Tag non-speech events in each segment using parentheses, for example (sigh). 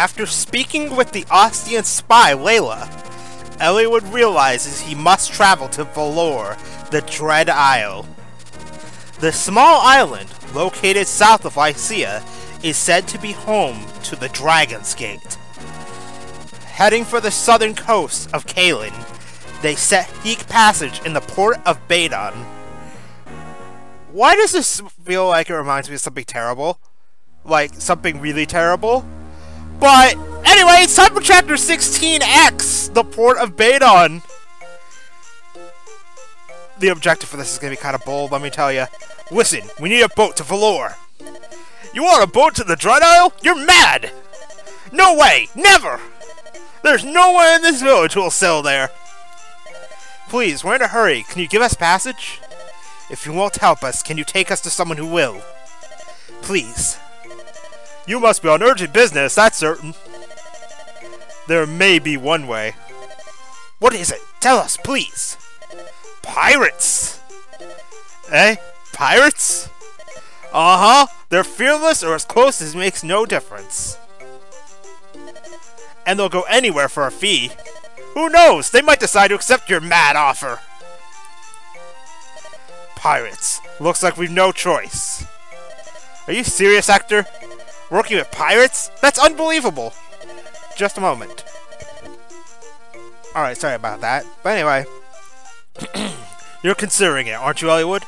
After speaking with the Ostian spy, Leila, Eliwood realizes he must travel to Valor, the Dread Isle. The small island, located south of Lycia, is said to be home to the Dragon's Gate. Heading for the southern coast of Caelin, they seek passage in the port of Badon. Why does this feel like it reminds me of something terrible? Like, something really terrible? But, anyway, it's time for Chapter 16X, the port of Badon. The objective for this is going to be kind of bold, let me tell you. Listen, we need a boat to Valor. You want a boat to the Dread Isle? You're mad! No way! Never! There's no one in this village who will sail there. Please, we're in a hurry. Can you give us passage? If you won't help us, can you take us to someone who will? Please. You must be on urgent business, that's certain. There may be one way. What is it? Tell us, please. Pirates! Eh? Pirates? Uh-huh. They're fearless or as close as makes no difference. And they'll go anywhere for a fee. Who knows? They might decide to accept your mad offer. Pirates. Looks like we've no choice. Are you serious, Hector? Working with pirates? That's unbelievable! Just a moment. Alright, sorry about that. But anyway. (clears throat) You're considering it, aren't you, Eliwood?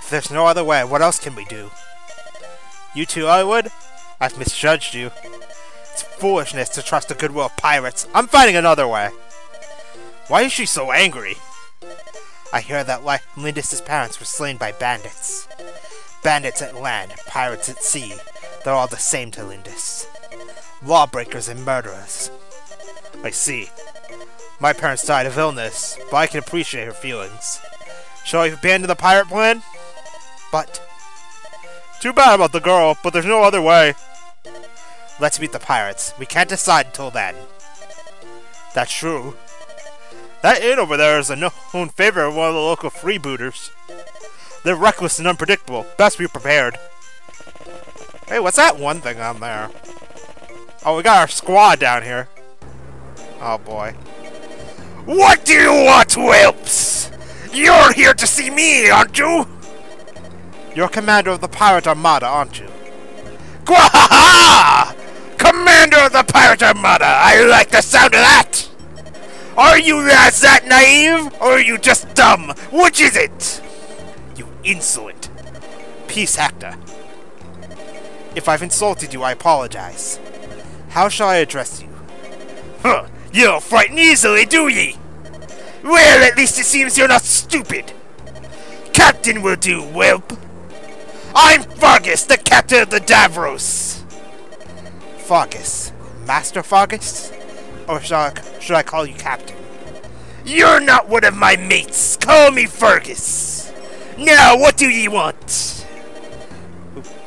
If there's no other way, what else can we do? You too, Eliwood? I've misjudged you. It's foolishness to trust the goodwill of pirates. I'm finding another way. Why is she so angry? I hear that like Lindis' parents were slain by bandits. Bandits at land, pirates at sea. They're all the same to Lindis. Lawbreakers and murderers. I see. My parents died of illness, but I can appreciate her feelings. Shall I abandon the pirate plan? But... Too bad about the girl, but there's no other way. Let's meet the pirates. We can't decide until then. That's true. That inn over there is a known favorite of one of the local freebooters. They're reckless and unpredictable. Best be prepared. Hey, what's that one thing on there? Oh, we got our squad down here. Oh, boy. What do you want, whelps? You're here to see me, aren't you? You're commander of the pirate armada, aren't you? Gwahaha! Commander of the pirate armada! I like the sound of that! Are you guys that naive, or are you just dumb? Which is it? You insolent. Peace, Hector. If I've insulted you, I apologize. How shall I address you? Huh, you don't frighten easily, do ye? Well, at least it seems you're not stupid. Captain will do, whelp. I'm Fargus, the captain of the Davros. Fargus? Master Fargus? Or shall I, should I call you Captain? You're not one of my mates. Call me Fargus. Now, what do ye want?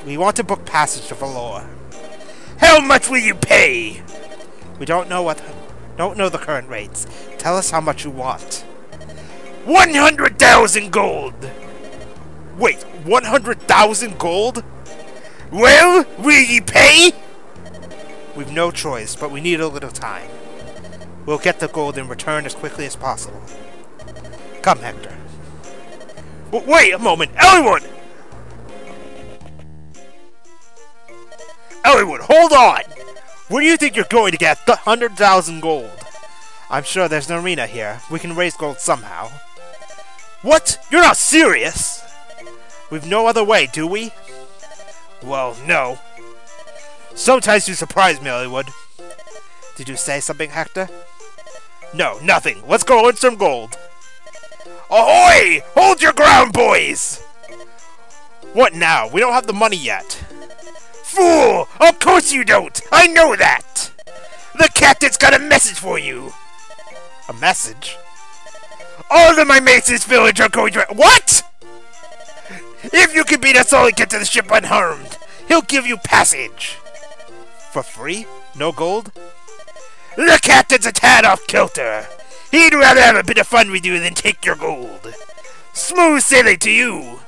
We want to book passage to Valor. How much will you pay? We don't know what, don't know the current rates. Tell us how much you want. One hundred thousand gold. Wait, one hundred thousand gold? Well, will ye pay? We've no choice, but we need a little time. We'll get the gold and return as quickly as possible. Come, Hector. W wait a moment! Eliwood! Eliwood, hold on! Where do you think you're going to get the 100,000 gold? I'm sure there's an arena here. We can raise gold somehow. What? You're not serious? We've no other way, do we? Well, no. Sometimes you surprise me, Eliwood. Did you say something, Hector? No, nothing. Let's go earn some gold. Ahoy! Hold your ground, boys! What now? We don't have the money yet. Fool! Of course you don't! I know that! The captain's got a message for you! A message? All of my mates in this village are going to- WHAT?! If you can beat us all and get to the ship unharmed, he'll give you passage! For free? No gold? The captain's a tad off kilter. He'd rather have a bit of fun with you than take your gold. Smooth sailing to you.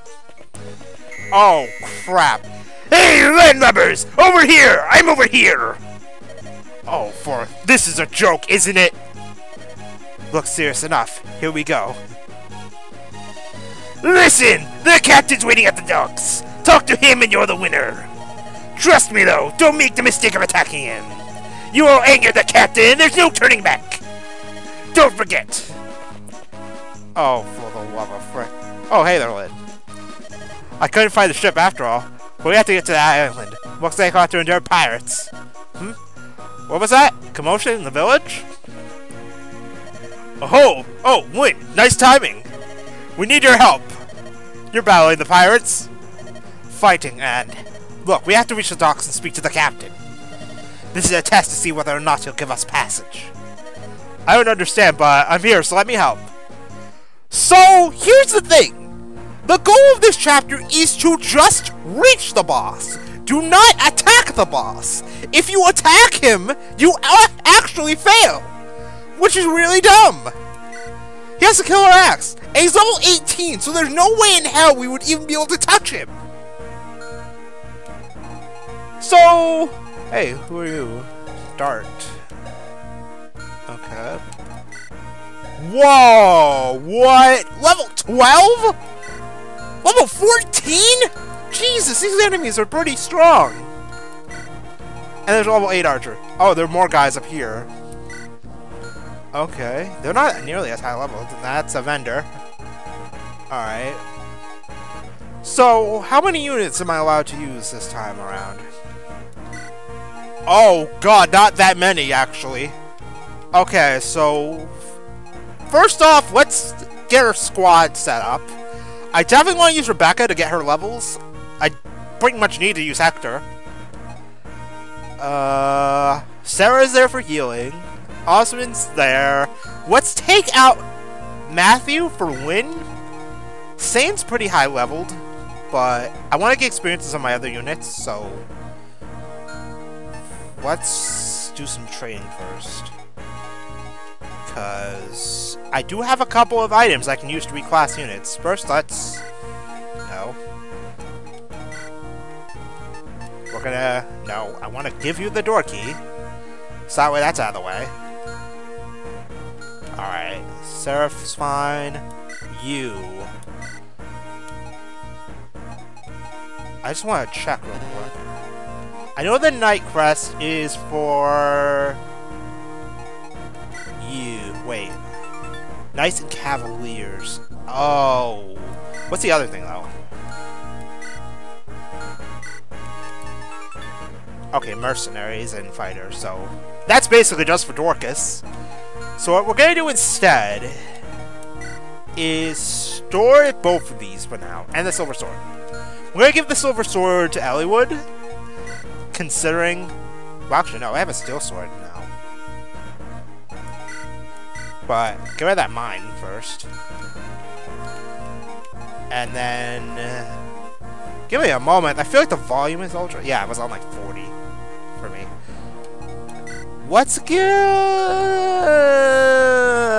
Oh, crap. Hey, landlubbers! Over here! I'm over here! Oh, for this is a joke, isn't it? Looks serious enough. Here we go. Listen! The captain's waiting at the docks! Talk to him and you're the winner! Trust me though, don't make the mistake of attacking him! You will anger the captain, there's no turning back! Don't forget! Oh, for the love of frick. Oh, hey there, Lid. I couldn't find the ship after all, but we have to get to that island. Looks like I have to endure pirates. Hmm? What was that? Commotion in the village? Oh, ho! oh, wait! nice timing! We need your help! You're battling the pirates? Fighting, and... Look, we have to reach the docks and speak to the captain. This is a test to see whether or not he'll give us passage. I don't understand, but I'm here, so let me help. So, here's the thing. The goal of this chapter is to just reach the boss. Do not attack the boss. If you attack him, you actually fail. Which is really dumb. He has a killer axe, and he's level 18, so there's no way in hell we would even be able to touch him. So, hey, who are you? Dart. Okay. Whoa! What? Level 12? Level 14? Jesus, these enemies are pretty strong. And there's level 8 archer. Oh, there are more guys up here. Okay. They're not nearly as high level. That's a vendor. Alright. So, how many units am I allowed to use this time around? Oh, God, not that many, actually. Okay, so... First off, let's get our squad set up. I definitely want to use Rebecca to get her levels. I pretty much need to use Hector. Uh, Serra's there for healing. Osmond's there. Let's take out Matthew for win. Sain's pretty high leveled, but I want to get experiences on my other units, so let's do some training first. Because I do have a couple of items I can use to reclass units. First, let's... No. We're gonna... No, I want to give you the door key. So that way that's out of the way. Alright, Seraph's fine. You. I just want to check real quick. I know the Knight Crest is for... Wait. Knights and Cavaliers. Oh. What's the other thing, though? Okay, mercenaries and fighters, so... That's basically just for Dorcas. So what we're gonna do instead is store both of these for now, and the Silver Sword. We're gonna give the Silver Sword to Eliwood, considering... Well, actually, no, I have a Steel Sword But, get rid of that mine first. And then... Uh, give me a moment. I feel like the volume is ultra... Yeah, it was on like 40 for me. What's good?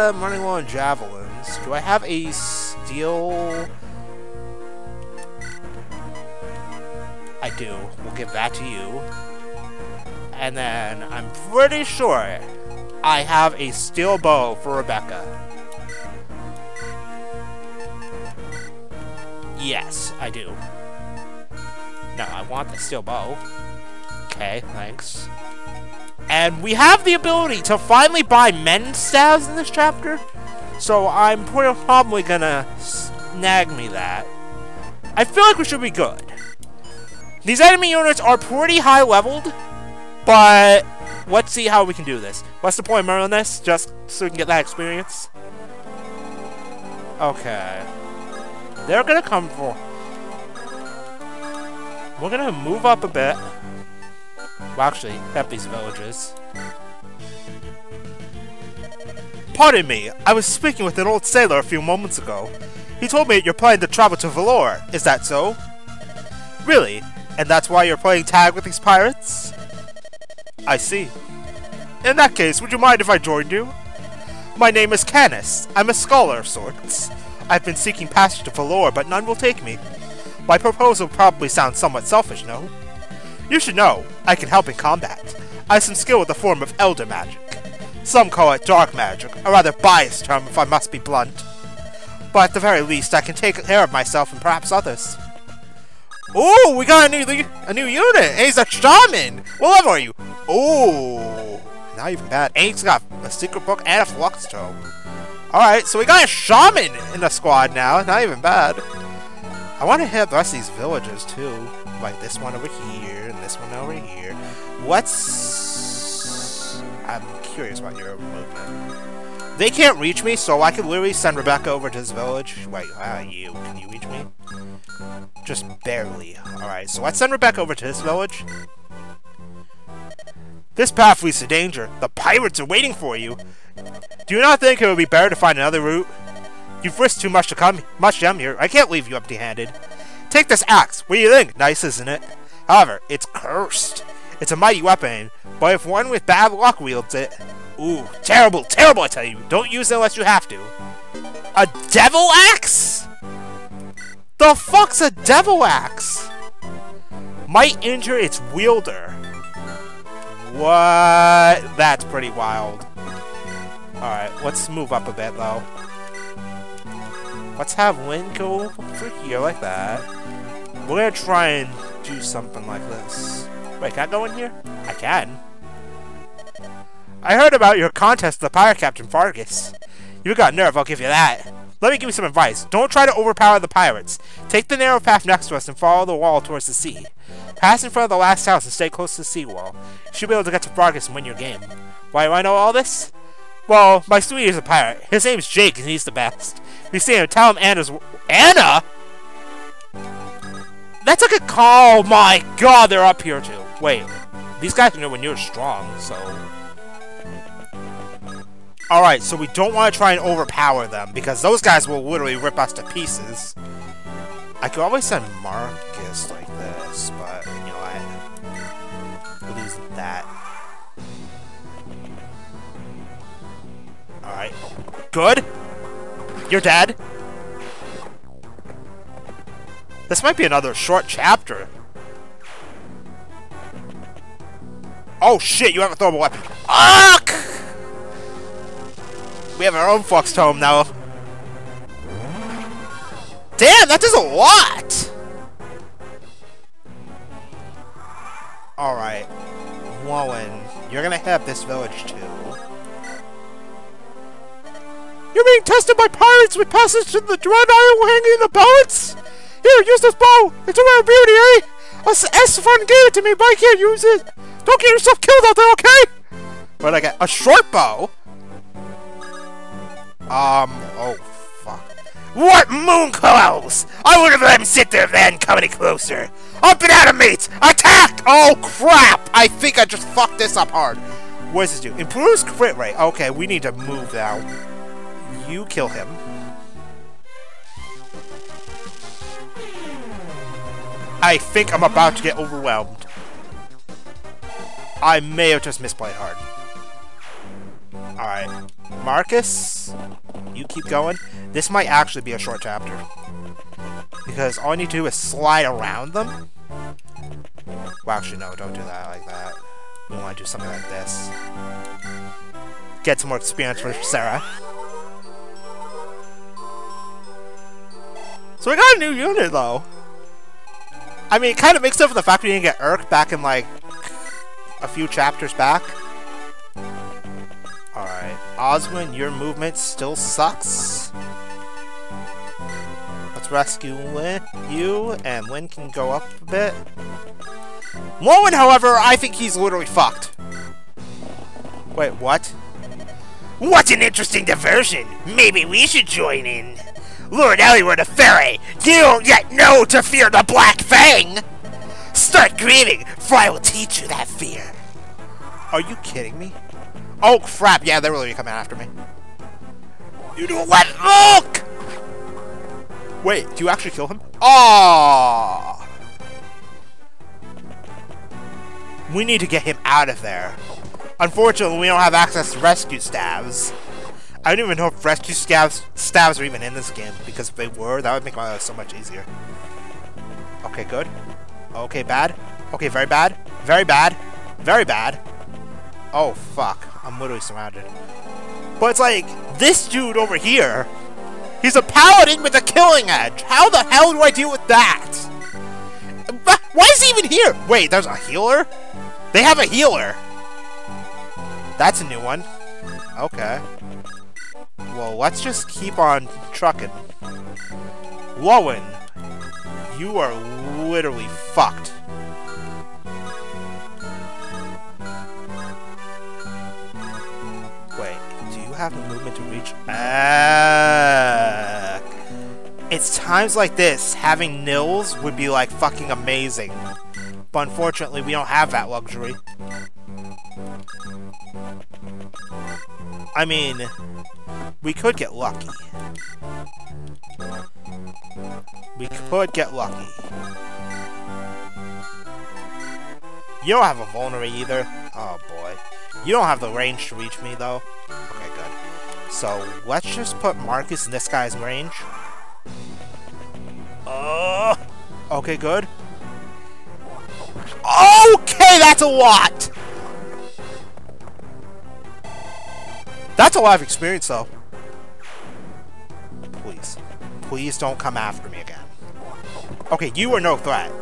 I'm running low on javelins. Do I have a steel... I do. We'll give that to you. And then I'm pretty sure I have a steel bow for Rebecca. Yes, I do. No, I want the steel bow. Okay, thanks. And we have the ability to finally buy mend staves in this chapter, so I'm probably gonna snag me that. I feel like we should be good. These enemy units are pretty high leveled, but let's see how we can do this. What's the point of this? Just so we can get that experience? Okay. They're gonna come for... We're gonna move up a bit. Well, actually, these villages. Pardon me, I was speaking with an old sailor a few moments ago. He told me that you're planning to travel to Valor. Is that so? Really? And that's why you're playing tag with these pirates? I see. In that case, would you mind if I joined you? My name is Canas. I'm a scholar of sorts. I've been seeking passage to Valor, but none will take me. My proposal probably sounds somewhat selfish, no? You should know, I can help in combat. I have some skill with the form of Elder Magic. Some call it Dark Magic, a rather biased term if I must be blunt. But at the very least, I can take care of myself and perhaps others. Ooh, we got a new a new unit! He's a shaman! What level are you? Oh, not even bad. And he's got a secret book and a flux tome. Alright, so we got a shaman in the squad now. Not even bad. I want to hit the rest of these villages too. Like this one over here and this one over here. What's... I'm curious about your movement. They can't reach me, so I could literally send Rebecca over to this village. Wait, are you? Can you reach me? Just barely. Alright, so let's send Rebecca over to this village. This path leads to danger. The pirates are waiting for you. Do you not think it would be better to find another route? You've risked too much to come much come here. I can't leave you empty-handed. Take this axe. What do you think? Nice, isn't it? However, it's cursed. It's a mighty weapon, but if one with bad luck wields it... Ooh, terrible, terrible, I tell you. Don't use it unless you have to. A devil axe? The fuck's a devil axe? Might injure its wielder. What? That's pretty wild. Alright, let's move up a bit, though. Let's have Lyn go over here like that. We're gonna try and do something like this. Wait, can I go in here? I can. I heard about your contest with the pirate captain Fargus. You got nerve, I'll give you that. Let me give you some advice. Don't try to overpower the pirates. Take the narrow path next to us and follow the wall towards the sea. Pass in front of the last house and stay close to the seawall. You should be able to get to Fargus and win your game. Why do I know all this? Well, my sweetie is a pirate. His name's Jake, and he's the best. If you see him, tell him Anna's... Anna?! That's like a call! Oh my god, they're up here too. Wait, these guys know when you're strong, so... Alright, so we don't want to try and overpower them, because those guys will literally rip us to pieces. I could always send Marcus like this, but, you know I We'll use that. Alright. Good. You're dead. This might be another short chapter. Oh shit, you have a throwable weapon. Fuck! We have our own Flux Tome now. Damn, that does a lot! Alright. Wallen, you're gonna have this village too. You're being tested by pirates with passage to the Dread Isle hanging in the balance? Here, use this bow! It's a rare beauty, eh? Esfon gave it to me, but I can't use it! Don't get yourself killed out there, okay? What I get? A short bow? Um, oh, fuck. What moon clouds! I would have let him sit there then, come any closer. Up and out of mates! Attack! Oh, crap! I think I just fucked this up hard. What does this do? Improves crit rate. Okay, we need to move now. You kill him. I think I'm about to get overwhelmed. I may have just misplayed hard. Alright. Marcus, you keep going. This might actually be a short chapter. Because all I need to do is slide around them. Well, actually, no, don't do that like that. We want to do something like this. Get some more experience for Serra. So we got a new unit, though. I mean, it kind of makes up for the fact we didn't get Erk back in, like, a few chapters back. Oswin, your movement still sucks. Let's rescue Lyn, you, and Lyn can go up a bit. Lowen, however, I think he's literally fucked. Wait, what? What an interesting diversion! Maybe we should join in. Lord Eliwood of Pherae, you don't yet know to fear the Black Fang! Start grieving, for I will teach you that fear. Are you kidding me? Oh crap, yeah, they're really coming after me. You do what? Look! Wait, do you actually kill him? Ah! We need to get him out of there. Unfortunately, we don't have access to rescue staves. I don't even know if rescue staves, staves are even in this game, because if they were, that would make my life so much easier. Okay, good. Okay, bad. Okay, very bad. Very bad. Very bad. Oh, fuck. I'm literally surrounded. But it's like, this dude over here, he's a paladin with a killing edge. How the hell do I deal with that? Why is he even here? Wait, there's a healer? They have a healer. That's a new one. Okay. Well, let's just keep on trucking. Lowen, you are literally fucked. Have the movement to reach? Ah. It's times like this, having nils would be like fucking amazing. But unfortunately, we don't have that luxury. I mean, we could get lucky. We could get lucky. You don't have a vulnerary either. Oh boy. You don't have the range to reach me though. So let's just put Marcus in this guy's range. Uh, okay, good. Okay, that's a lot! That's a lot of experience, though. Please. Please don't come after me again. Okay, you are no threat.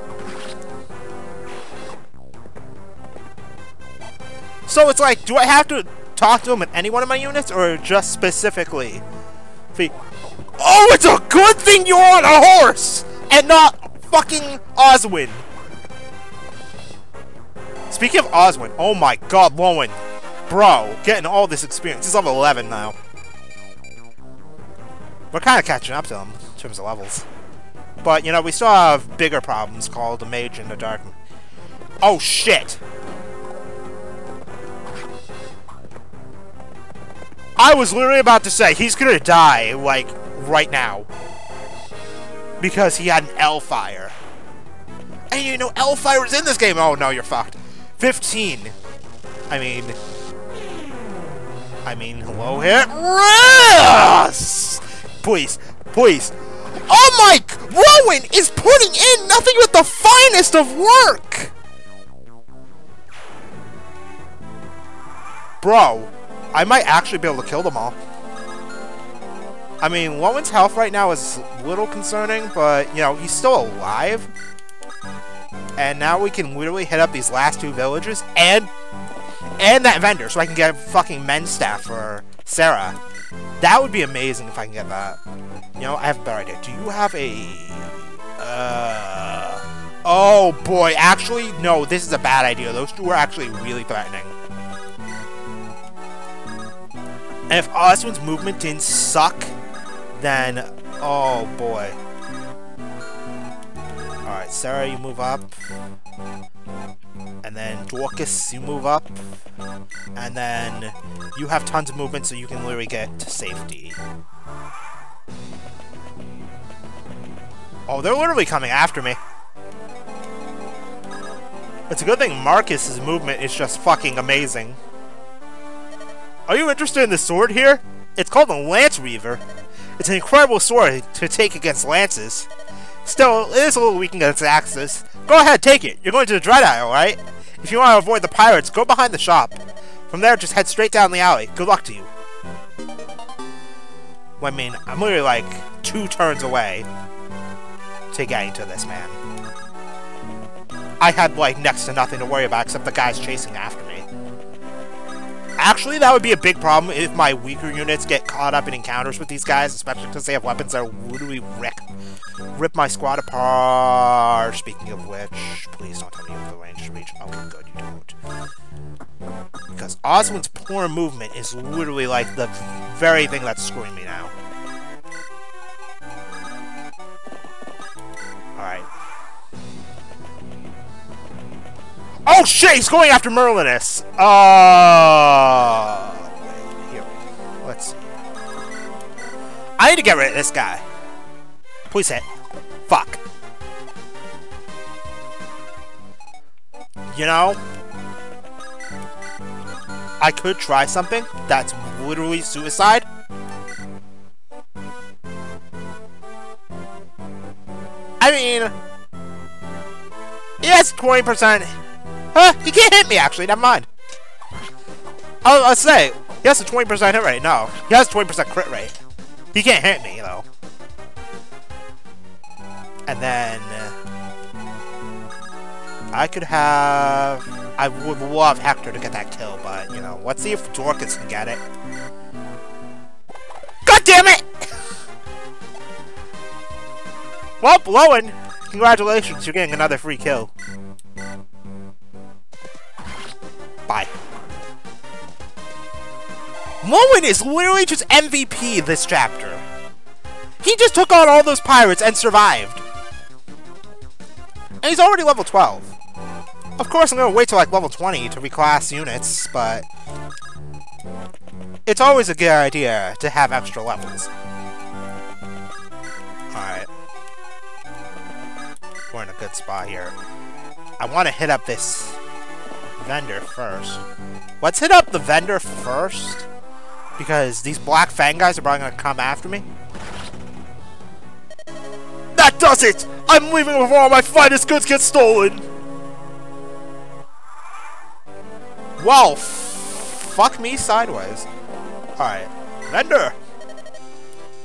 So it's like, do I have to talk to him in any one of my units, or just specifically? Oh, it's a good thing you're on a horse! And not fucking Oswin! Speaking of Oswin, oh my god, Lowen. Bro, getting all this experience. He's level 11 now. We're kind of catching up to him in terms of levels. But, you know, we still have bigger problems called the Mage and the Dark. Oh, shit! I was literally about to say, he's gonna die, like, right now. Because he had an Elfire. And you know Elfire is in this game! Oh, no, you're fucked. 15. I mean, I mean, hello here. Yes! Please, please. Oh my! Rowan is putting in nothing but the finest of work! Bro, I might actually be able to kill them all. I mean, Lowen's health right now is a little concerning, but, you know, he's still alive. And now we can literally hit up these last two villages and and that vendor, so I can get a fucking mend staff for Serra. That would be amazing if I can get that. You know, I have a better idea. Do you have a... Uh... Oh, boy. Actually, no, this is a bad idea. Those two are actually really threatening. And if Oswin's movement didn't suck, then... Oh, boy. Alright, Serra, you move up. And then Dorcas, you move up. And then you have tons of movement so you can literally get to safety. Oh, they're literally coming after me. It's a good thing Marcus's movement is just fucking amazing. Are you interested in the sword here? It's called the Lancereaver. It's an incredible sword to take against lances. Still, it is a little weak against axes. Go ahead, take it. You're going to the Dread Isle, right? If you want to avoid the pirates, go behind the shop. From there, just head straight down the alley. Good luck to you. Well, I mean, I'm literally like two turns away to getting to this man. I had like next to nothing to worry about except the guys chasing after me. Actually, that would be a big problem if my weaker units get caught up in encounters with these guys, especially because they have weapons that literally rip, rip my squad apart. Speaking of which, please don't tell me you have the range to reach. Okay, good, you don't. Because Oswin's poor movement is literally like the very thing that's screwing me now. Oh shit, he's going after Merlinus! Uh, here. Let's see. I need to get rid of this guy. Please hit. Fuck. You know, I could try something that's literally suicide. I mean, yes, 20%. Huh, he can't hit me, actually, never mind. Oh, let's say, he has a 20% hit rate. No, he has 20% crit rate. He can't hit me, though. And then... Uh, I could have... I would love Hector to get that kill, but, you know, let's see if Dorcas can get it. God damn it! (laughs) well, Lowen, congratulations, you're getting another free kill. Bye. Lowen is literally just MVP this chapter. He just took on all those pirates and survived. And he's already level 12. Of course, I'm to wait till like level 20 to reclass units, but... It's always a good idea to have extra levels. Alright. We're in a good spot here. I want to hit up this vendor first. Let's hit up the vendor first. Because these Black Fang guys are probably going to come after me. That does it! I'm leaving before all my finest goods get stolen! Well, fuck me sideways. Alright, vendor!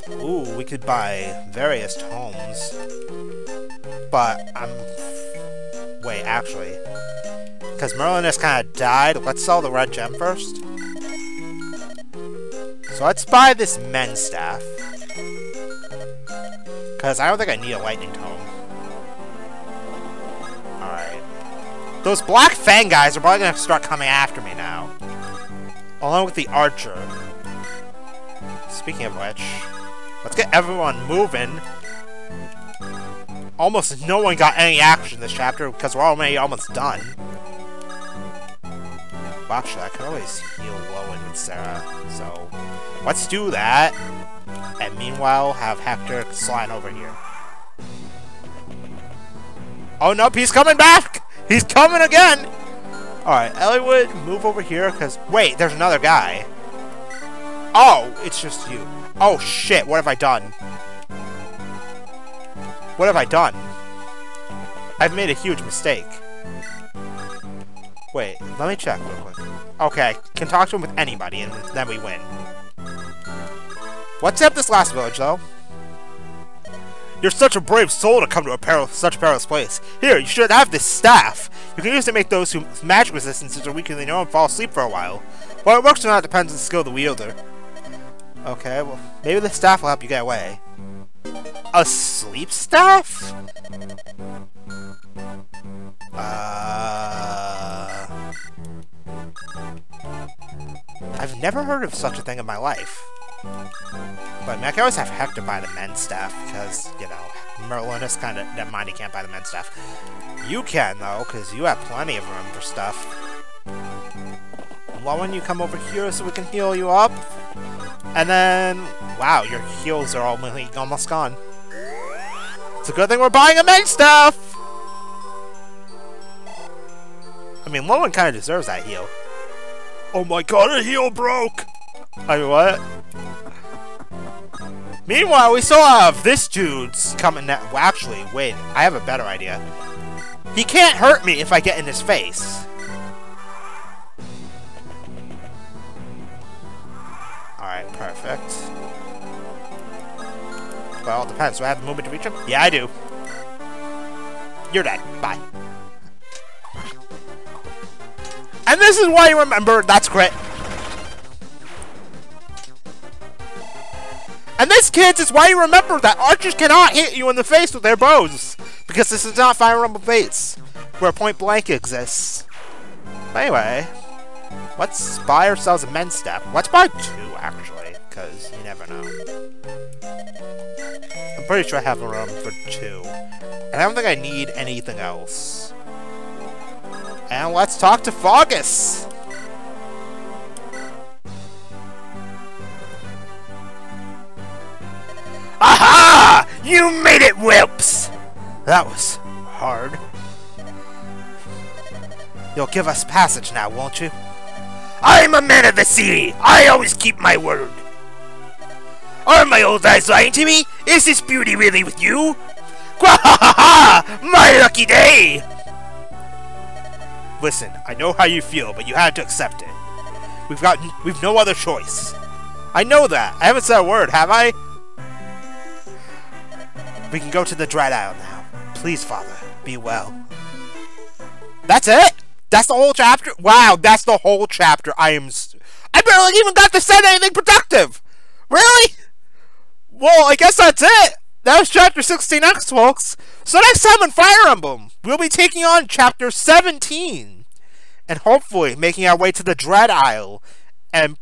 Ooh, we could buy various homes. But I'm... Wait, actually. Because Merlin has kind of died, let's sell the red gem first. So let's buy this mend staff. Because I don't think I need a lightning tome. Alright. Those Black Fang guys are probably going to start coming after me now. Along with the Archer. Speaking of which, let's get everyone moving. Almost no one got any action this chapter because we're already almost done. Well, actually, I can always heal Lowen with Serra, so let's do that. And meanwhile, have Hector slide over here. Oh, nope, he's coming back! He's coming again! Alright, Eliwood, move over here, because... Wait, there's another guy. Oh, it's just you. Oh, shit, what have I done? What have I done? I've made a huge mistake. Wait, let me check real quick. Okay, can talk to him with anybody, and then we win. Let's up this last village, though. You're such a brave soul to come to a peril such a perilous place. Here, you should have this staff. You can use it to make those whose magic resistances are weaker than your own fall asleep for a while. Whether it works or not depends on the skill of the wielder. Okay, well, maybe the staff will help you get away. A sleep staff? Uh... I've never heard of such a thing in my life. But I, mean, I can always have Hector buy the mend staff, because, you know, Merlin is kind of... Never mind, he can't buy the mend staff. You can, though, because you have plenty of room for stuff. Why don't you come over here so we can heal you up? And then... Wow, your heals are almost, (laughs) almost gone. It's a good thing we're buying a mend staff! I mean, Lowen kind of deserves that heal. Oh my god, a heal broke! I mean, what? Meanwhile, we still have this dude's coming now. Well, actually, wait, I have a better idea. He can't hurt me if I get in his face. Alright, perfect. Well, it depends. Do I have the movement to reach him? Yeah, I do. You're dead. Bye. And this is why you remember that's crit. And this, kids, is why you remember that archers cannot hit you in the face with their bows. Because this is not Fire Emblem Fates, where point blank exists. But anyway, let's buy ourselves a mend staff. Let's buy two, actually, because you never know. I'm pretty sure I have room for two. And I don't think I need anything else. And let's talk to Fargus! Aha! You made it, whelps! That was hard. You'll give us passage now, won't you? I'm a man of the sea! I always keep my word! Are my old eyes lying to me? Is this beauty really with you? (laughs) Gwahaha! My lucky day! Listen, I know how you feel, but you had to accept it. We've got we've no other choice. I know that. I haven't said a word, have I? We can go to the Dread Isle now. Please, Father, be well. That's it? That's the whole chapter? Wow, that's the whole chapter. I am... I barely even got to say anything productive! Really? Well, I guess that's it. That was chapter 16X, folks. So next time in Fire Emblem, we'll be taking on chapter 17. And hopefully making our way to the Dread Isle. And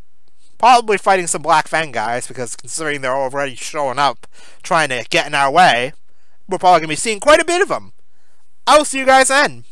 probably fighting some Black Fang guys, because considering they're already showing up, trying to get in our way, we're probably going to be seeing quite a bit of them. I will see you guys then.